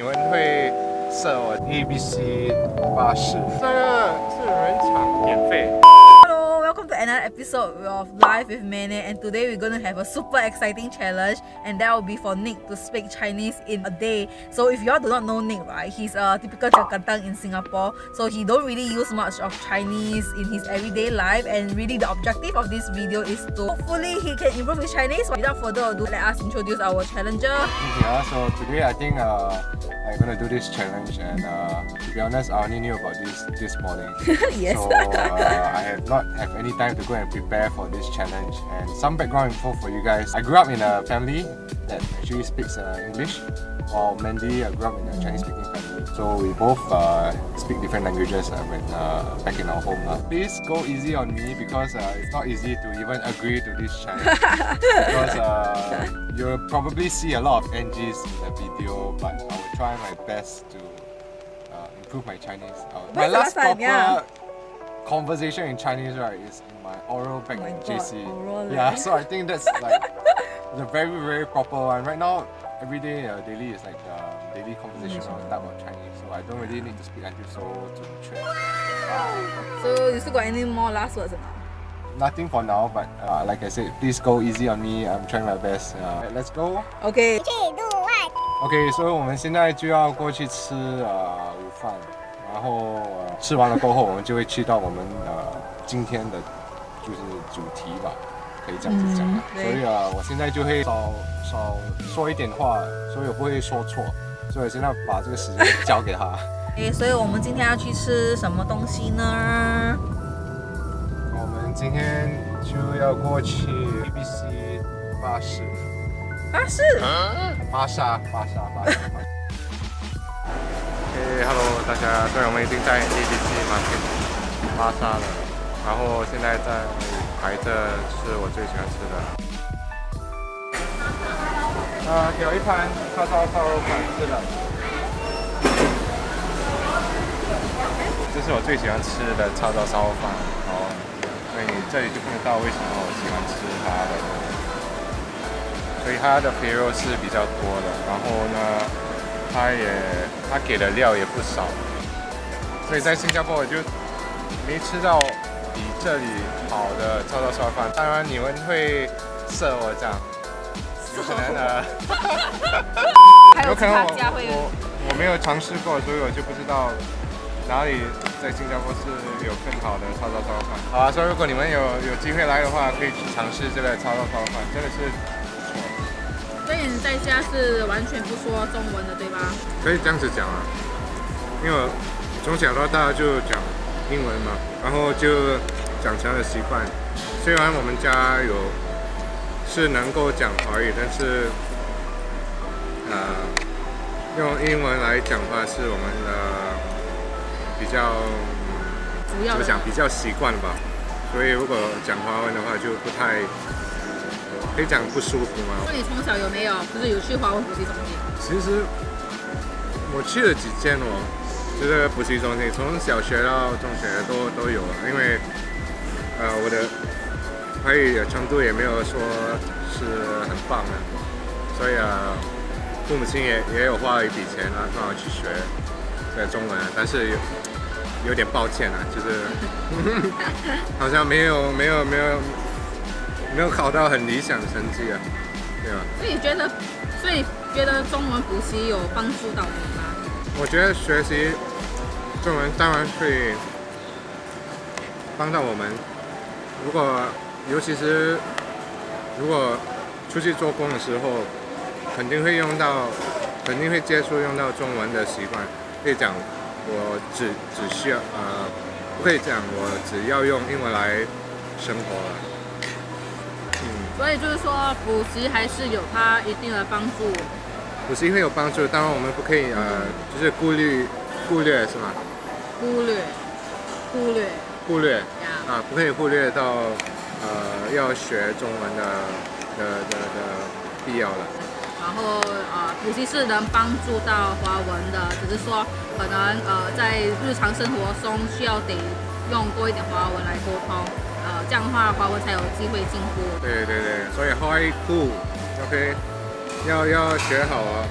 你们会设我 A B C 巴士，这个是人场免费。Episode of Live with Mane and today we're going to have a super exciting challenge and that will be for Nick to speak Chinese in a day. So if you all do not know Nick, right, he's a typical Jakartang in Singapore. So he don't really use much of Chinese in his everyday life and really the objective of this video is to hopefully he can improve his Chinese. Without further ado, let us introduce our challenger. Yeah, so today I think uh, I'm gonna do this challenge and uh, to be honest, I only knew about this this morning. yes. So uh, I have not have any time to go and prepare for this challenge. And some background info for you guys. I grew up in a family that actually speaks uh, English, while Mandy uh, grew up in a Chinese speaking family. So we both uh, speak different languages uh, when uh, back in our home. Uh. Please go easy on me because uh, it's not easy to even agree to this challenge. because uh, you'll probably see a lot of NGs in the video, but I will try my best to uh, improve my Chinese. My last last time? proper Yeah. conversation in Chinese, right, is my oral back Oh my in God, JC. oral yeah, leh. so I think that's like the very very proper one. Right now, every day uh, daily is like uh, daily conversation on type of Chinese, so I don't really need to speak until so to train. So you still got any more last words or not? Nothing for now, but uh, like I said, please go easy on me. I'm trying my best. Uh, let's go. Okay. OK，所以我们现在就要过去吃呃午饭，然后、呃、吃完了过后，我们就会去到我们呃今天的 就是主题吧，可以这样子讲啊。嗯所以啊，我现在就会少少说一点话，所以我不会说错，所以我现在把这个时间交给他。诶，所以我们今天要去吃什么东西呢？我们今天就要过去 BBC 巴士，巴士。巴沙，巴沙，巴沙。嘿，Hello，大家，虽然我们已经在 ABC Market 巴沙了，然后现在在排着吃我最喜欢吃的。呃，有一盘叉烧烧肉饭，是的。这是我最喜欢吃的叉烧烧肉饭，哦，所以这里就看得到为什么我喜欢吃它的。所以它的肥肉是比较多的，然后呢，它也它给的料也不少，所以在新加坡我就没吃到比这里好的叉烧烧饭。当然你们会射我这样，有可能的，还有可能我我我没有尝试过，所以我就不知道哪里在新加坡是有更好的叉烧烧饭。好啊，所以如果你们有有机会来的话，可以去尝试这个叉烧烧饭，真的是。所以你在家是完全不说中文的，对吧？可以这样子讲啊，因为从小到大就讲英文嘛，然后就讲成了习惯。虽然我们家有是能够讲华语，但是呃，用英文来讲话是我们的比较怎么讲比较习惯吧。所以如果讲华文的话，就不太可以讲不舒服嘛。那你从小有没有就是有去华文补习中心？其实我去了几间哦，就是补习中心，从小学到中学都都有了。因为呃我的华语的程度也没有说是很棒的，所以啊、父母亲也也有花了一笔钱啊，让我去学这个中文啊，但是有有点抱歉啊，就是 好像没有没有没有没有考到很理想的成绩啊，对吧？所以觉得，所以觉得中文补习有帮助到你吗？我觉得学习中文当然会帮到我们。如果尤其是如果出去做工的时候，肯定会用到，肯定会接触用到中文的习惯。可以讲，我只只需要呃，不可以讲我只要用英文来生活了。嗯，所以就是说，补习还是有它一定的帮助。补习会有帮助，当然我们不可以呃，就是顾虑顾略是吗？忽略，忽略忽略。啊，不可以忽略到呃要学中文的的的的必要了。然后呃，补习是能帮助到华文的，只是说可能呃在日常生活中需要得用多一点华文来沟通，呃这样的话华文才有机会进步。对对对，所以 high cool，OK，、要要学好啊。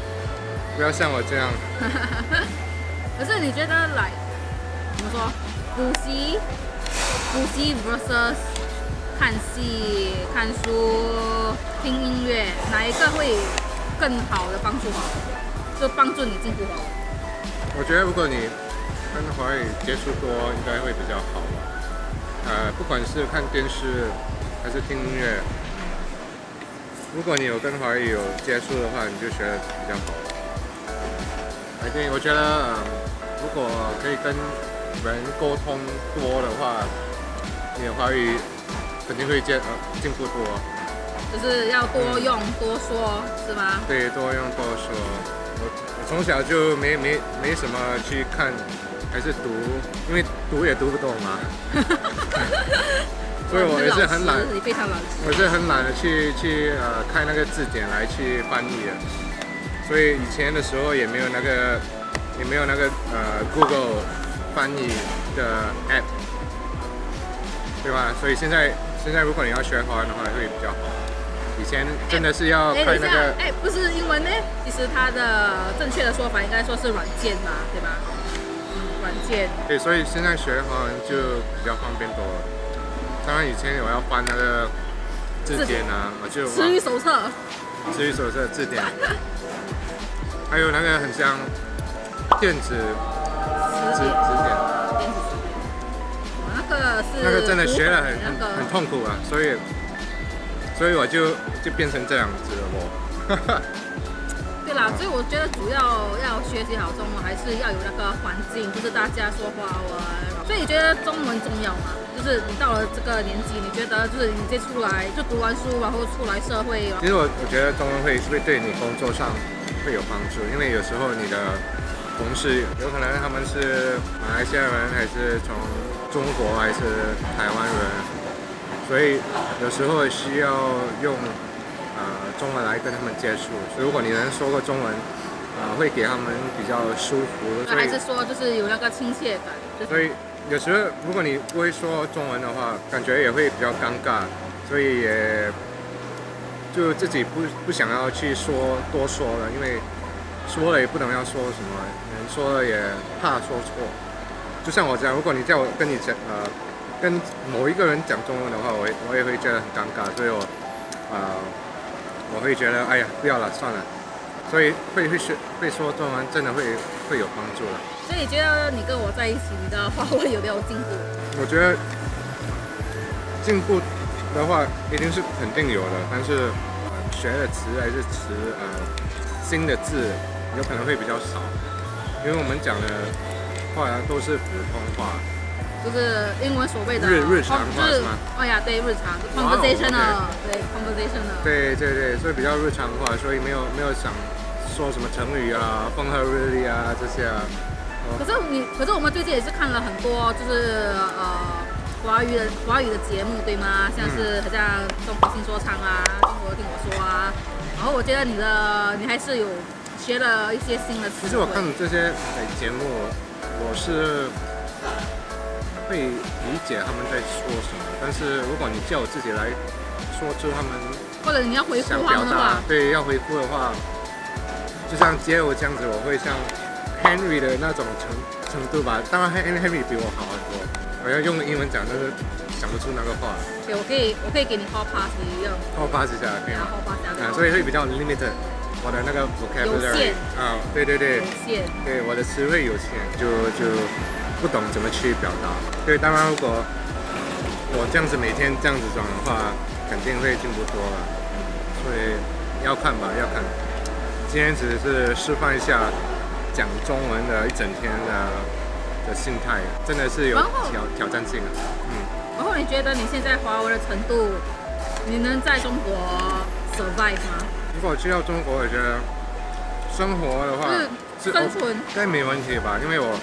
不要像我这样。可是你觉得来怎说？补习，补习 versus 看戏、看书、听音乐，哪一个会更好的帮助好？就帮助你进步？我觉得如果你跟华语接触多，应该会比较好吧。呃，不管是看电视还是听音乐，如果你有跟华语有接触的话，你就学得比较好。I think 我觉得，如果可以跟人沟通多的话，你的华语肯定会进呃进步多。就是要多用、多说，是吗？对，多用多说。我我从小就没没没什么去看，还是读，因为读也读不懂嘛。所以我也是很懒，你非常老实。我是很懒的去去呃看那个字典来去翻译的。所以以前的时候也没有那个也没有那个呃 Google 翻译的 app，对吧？所以现在现在如果你要学华文的话，会比较好。以前真的是要哎，开那个，，哎，不是英文呢？其实它的正确的说法应该说是软件嘛，对吧？嗯，软件。对，所以现在学华文就比较方便多了。当然以前我要翻那个字典啊，我就词语手册，词语手册字典，还有那个很像电子字词典，字典，电子词典。哦那个是那个真的学了很那个很很痛苦啊，所以所以我就就变成这样子了我。对啦，所以我觉得主要要学习好中文，还是要有那个环境，就是大家说华文。所以你觉得中文重要吗？就是你到了这个年纪，你觉得就是你直接出来就读完书，然后出来社会，其实我我觉得中文会会对你工作上会有帮助，因为有时候你的同事有可能他们是马来西亚人，还是从中国，还是台湾人，所以有时候需要用呃中文来跟他们接触。如果你能说个中文，呃、会给他们比较舒服。还是说就是有那个亲切感？就是所以有时候如果你不会说中文的话，感觉也会比较尴尬，所以也就自己不不想要去说多说了，因为说了也不懂要说什么，人说了也怕说错。就像我这样，如果你叫我跟你讲呃跟某一个人讲中文的话，我也我也会觉得很尴尬，所以我呃我会觉得哎呀不要了算了，所以会会学会说中文真的会会有帮助的。所以你觉得你跟我在一起，你的话，会有没有进步？我觉得进步的话一定是肯定有的，但是、学的词还是词呃新的字有可能会比较少，因为我们讲的话都是普通话。就是英文所谓的日日常化就是是吗哦呀，对日常哇哦 conversational，对 conversational。对对对，所以比较日常化，所以没有没有想说什么成语啊、风和日丽啊这些啊。可是你，可是我们最近也是看了很多，就是呃华语的华语的节目，对吗？像是好像中国新说唱啊，中国听我说啊。然后我觉得你的你还是有学了一些新的词。其实我看这些呃节目，我是会理解他们在说什么，但是如果你叫我自己来说出他们或者你要回复他们的话，，对，要回复的话，就像街舞这样子，我会像 Henry 的那种程程度吧。当然，Henry Henry 比我好很多，我要用英文讲，但是想不出那个话。对，我可以我可以给你 hall pass 一样，后八一下可以然吗？后 hall pass 啊，所以会比较 limited，我的那个 vocabulary 啊，对对对有。限。对，我的词汇有限，就就不懂怎么去表达。对，当然如果我这样子每天这样子讲的话，肯定会进步多了。所以要看吧，要看。今天只是示范一下讲中文的一整天的的心态，真的是有挑挑战性啊。嗯，然后你觉得你现在华文的程度，你能在中国 survive 吗？如果去到中国，我觉得生活的话是生存应该没问题吧，因为我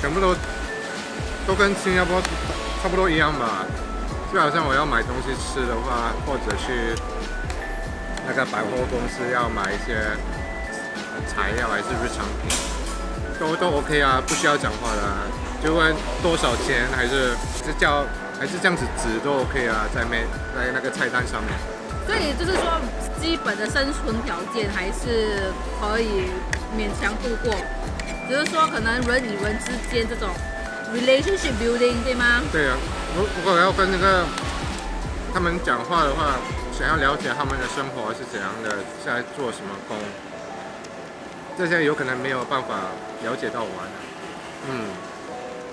全部都都跟新加坡差不多一样吧。就好像我要买东西吃的话，或者去那个百货公司要买一些呃材料还是日常品，都都 OK 啊，不需要讲话的、啊，就问多少钱，还是是叫还是这样子指都 OK 啊，在面在那个菜单上面。所以就是说，基本的生存条件还是可以勉强度过，只是说可能人与人之间这种 relationship building 对吗？对啊，如如果要跟那个他们讲话的话，想要了解他们的生活是怎样的，在做什么工，这些有可能没有办法了解到完。嗯，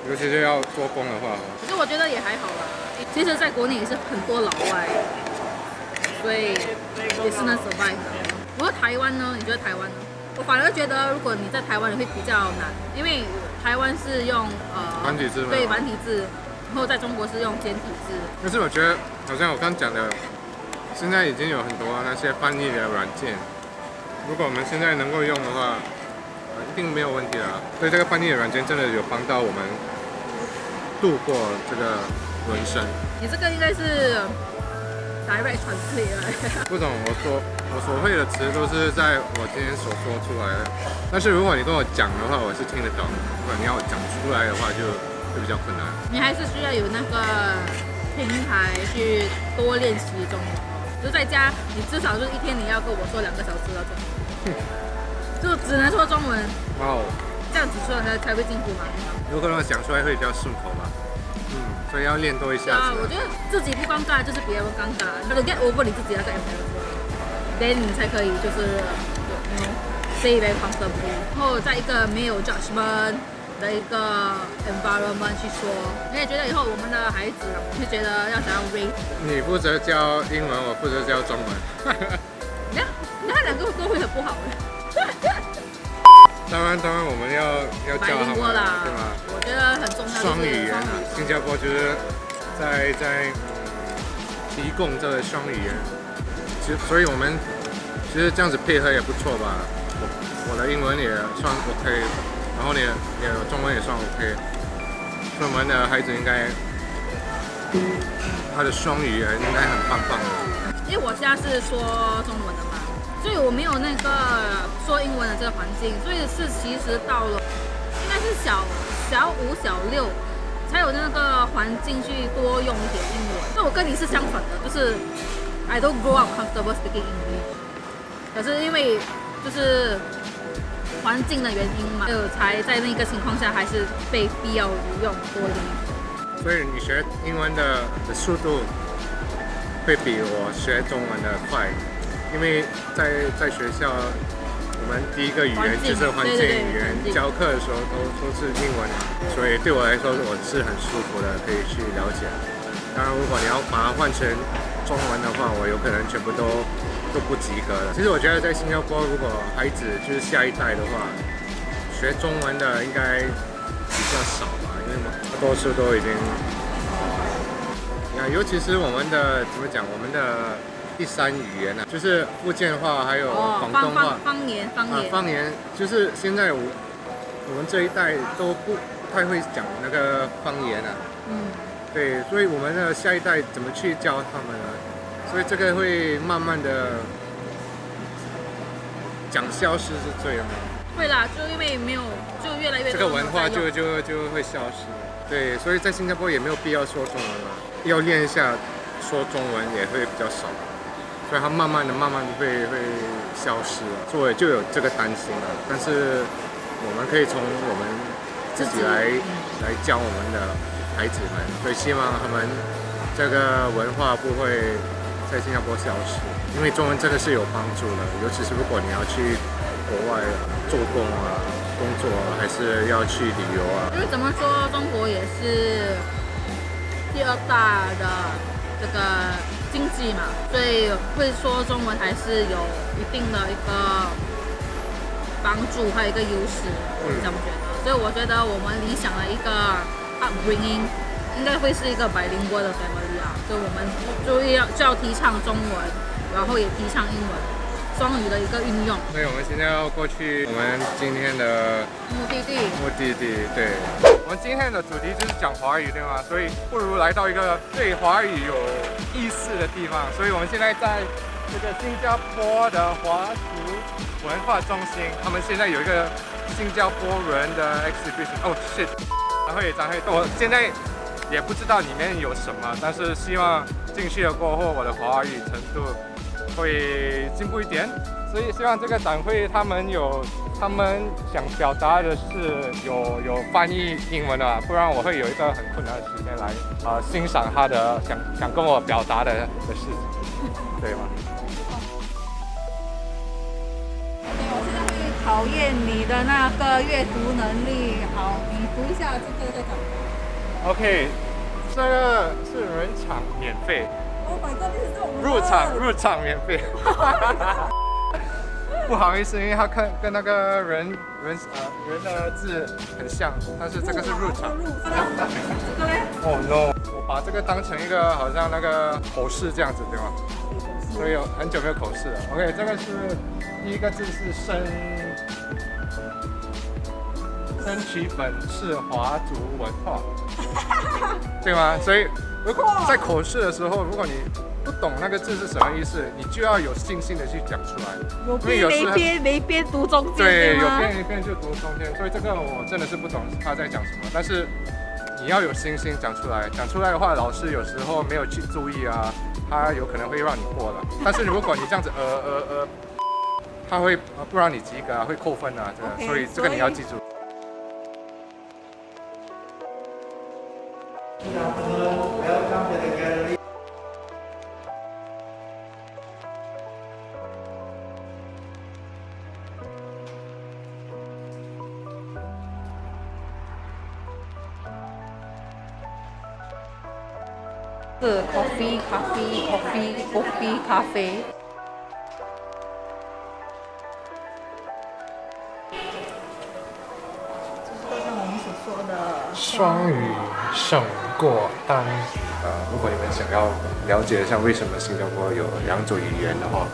尤其是要做工的话，可是我觉得也还好啦。其实，在国内也是很多老外，所以也是能 survive 的。不过台湾呢？你觉得台湾呢？我反而觉得，如果你在台湾，你会比较难，因为台湾是用呃繁体字吗对繁体字，然后在中国是用简体字。但是我觉得，好像我刚讲的，现在已经有很多那些翻译的软件，如果我们现在能够用的话，呃一定没有问题了。所以这个翻译的软件真的有帮到我们度过这个人生。你这个应该是 direct translate 来。不懂我说我所会的词都是在我今天所说出来的，但是如果你跟我讲的话，我是听得懂；如果你要讲出来的话，就会比较困难。你还是需要有那个平台去多练习中文。就在家，你至少就是一天你要跟我说两个小时的中文，就只能说中文，哇哦，这样子说才才会进步嘛。有可能讲出来会比较顺口吧。嗯，所以要练多一下啊，我。觉得自己不尴尬就是别人尴尬，那个 get over 你自己那个 embarrassment，then 你才可以就是，you know say very comfortably，然后在一个没有 judgment 的一个 environment 去说，你也觉得以后我们的孩子就觉得要怎样 raise，你负责教英文，我负责教中文。然，当然我们要要百教他们，对吗？，我觉得很重要，双语言啊，新加坡就是在在嗯提供这个双语言，其实所以我们其实这样子配合也不错吧。我我的英文也算 OK，然后呢也中文也算 OK，所以我们的孩子应该他的双语言应该很棒棒的。因为我现在是说中文所以我没有那个说英文的这个环境，所以是其实到了应该是小小五、小六才有那个环境去多用一点英文。那我跟你是相反的，就是 I don't grow up comfortable speaking English，可是因为就是环境的原因嘛，就才在那个情况下还是被必要用多一点。所以你学英文的的速度会比我学中文的快，因为在在学校，我们第一个语言就是环境语言，教课的时候都都是英文，所以对我来说我是很舒服的，可以去了解。当然，如果你要把它换成中文的话，我有可能全部都都不及格了。其实我觉得在新加坡，如果孩子就是下一代的话，学中文的应该比较少吧，因为大多数都已经，你啊，尤其是我们的怎么讲，我们的第三语言呢、就是福建话还有哦，广东话方方。方言方啊，言，方言就是现在我我们这一代都不不太会讲那个方言啊，嗯。对，所以我们的下一代怎么去教他们呢？所以这个会慢慢的讲消失是对的吗？会啦，就因为没有，就越来越这个文化就就就会消失。对，所以在新加坡也没有必要说中文了，要练一下说中文也会比较少，所以它慢慢的、慢慢的会会消失了。所以就有这个担心了，但是我们可以从我们自己来来教我们的孩子们，所以希望他们这个文化不会在新加坡消失，因为中文真的是有帮助的，尤其是如果你要去国外做工啊、工作啊，还是要去旅游啊。因为怎么说，中国也是第二大的这个经济嘛，所以会说中文还是有一定的一个帮助，还有一个优势，我是这么觉得。所以我觉得我们理想的一个 upbringing 应该会是一个百灵国的 family 啊，所以我们就要就要提倡中文，然后也提倡英文双语的一个运用。所以我们现在要过去我们今天的目的地目的地，对。我们今天的主题就是讲华语，对吗？所以不如来到一个对华语有意思的地方。所以我们现在在这个新加坡的华族文化中心，他们现在有一个新加坡人的 exhibition。哦，shit！张慧张慧，我现在也不知道里面有什么，但是希望进去了过后，我的华语程度会进步一点。所以希望这个展会他们有他们想表达的是有有翻译英文的，不然我会有一个很困难的时间来啊、欣赏他的想想跟我表达的的事情，对吗？OK，我现在会考验你的那个阅读能力。好，你读一下这个在讲。OK，这个是人场免费，Oh my god，这是这种入场入场免费。不好意思，因为他看跟那个人人呃人的字很像，但是这个是入场。入这个嘞？哦、no！我把这个当成一个好像那个口试这样子，对吗？所以有很久没有口试了。OK，这个是第一个字是生”，生取本是华族文化，对吗？所以如果在口试的时候，如果你不懂那个字是什么意思，你就要有信心的去讲出来。有因为有没边没边读中间，对，有吗？边一边就读中间，所以这个我真的是不懂他在讲什么，但是你要有信心讲出来，讲出来的话，老师有时候没有去注意啊，他有可能会让你过了。但是如果你这样子呃呃呃，他会呃不让你及格啊，会扣分啊，这个所以这个你要记住。想要了解一下为什么新加坡有两种语言的话，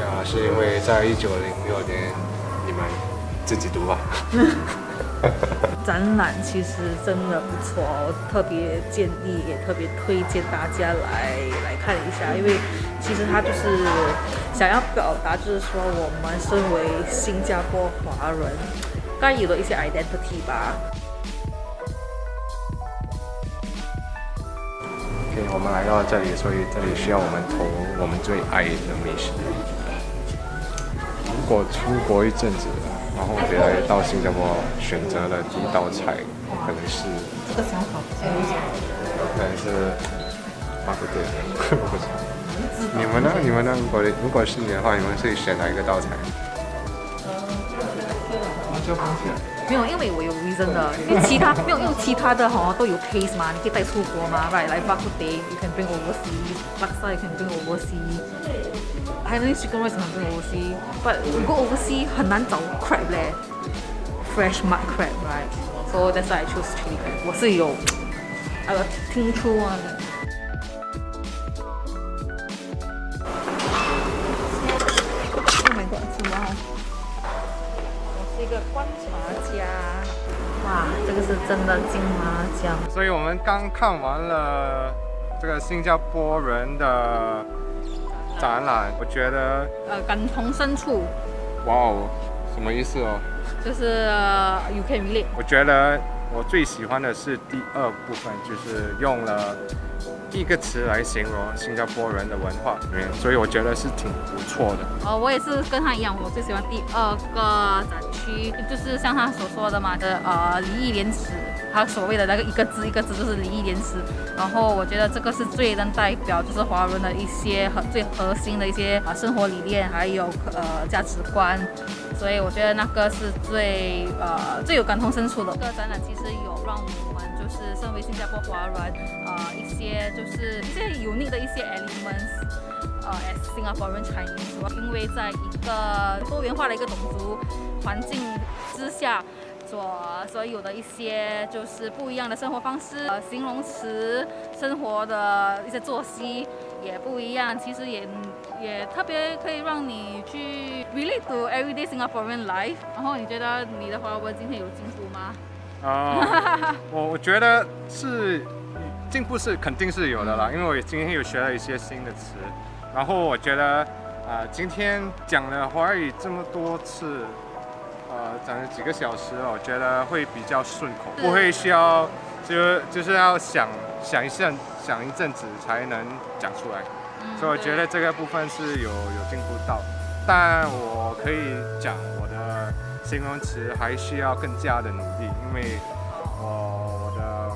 啊，是因为在一九零六年你们自己读吧。展览其实真的不错，我特别建议，也特别推荐大家来来看一下，因为其实它就是想要表达，就是说我们身为新加坡华人该有的一些 identity 吧。我们来到这里，所以这里需要我们投我们最爱的美食。如果出国一阵子，然后回来到新加坡，选择了第一道菜可能是这个想法不错。可能是巴布对，不是。你们呢？你们呢？如果如果是你的话，你们会选哪一个道菜？没有，因为我有真的，因为其他没有，因为其他的哈都有 case 嘛，你可以带出国嘛，right？来 bak kut teh you can bring overseas, laksa you can bring overseas, Hainanese chicken rice can bring overseas，but you go overseas 很难找 crab 咧，fresh mud crab, right? So that's why I choose chicken。我是有，呃听出啊。这个是真的金麻酱。所以我们刚看完了这个新加坡人的展览，我觉得呃，感同身处，哇哦，什么意思哦？就是 uh, you can relate。我觉得我最喜欢的是第二部分，就是用了一个词来形容新加坡人的文化，所以我觉得是挺不错的。呃，我也是跟他一样，我最喜欢第二个展区，就是像他所说的嘛的呃礼义廉耻，他所谓的那个一个字一个字就是礼义廉耻。然后我觉得这个是最能代表就是华人的一些核最核心的一些啊、生活理念，还有呃价值观。所以我觉得那个是最呃最有感同身受的。这个展览其实有让我们就是身为新加坡华人呃一些就是一些有你的一些 elements。呃，as Singaporean Chinese，因为在一个多元化的一个种族环境之下，所所有的一些就是不一样的生活方式，呃，形容词、生活的一些作息也不一样，其实也也特别可以让你去 relate to everyday Singaporean life。然后你觉得你的华文今天有进步吗？啊、我我觉得是进步是肯定是有的啦，因为我今天有学了一些新的词，然后我觉得啊、今天讲了华语这么多次，呃，讲了几个小时哦，我觉得会比较顺口，不会需要就就是要想想一阵想一阵子才能讲出来。所以我觉得这个部分是有有进步到，但我可以讲我的形容词还需要更加的努力，因为我我的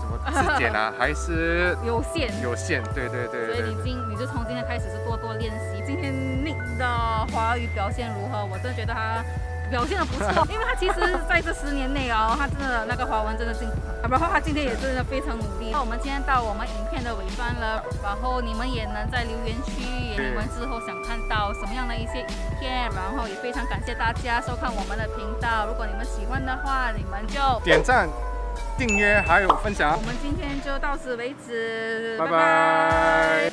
怎么字典啊 还是有限。有限，对对对所以。你今你就从今天开始是多多练习。今天 Nick 的华语表现如何？我真的觉得他表现的不错，因为他其实在这十年内哦，他真的那个华文真的进步很大，然后他今天也真的非常努力。那我们今天到我们影片的尾端了，然后你们也能在留言区，你们之后想看到什么样的一些影片，然后也非常感谢大家收看我们的频道。如果你们喜欢的话，你们就点赞、订阅还有分享我，们今天就到此为止，拜拜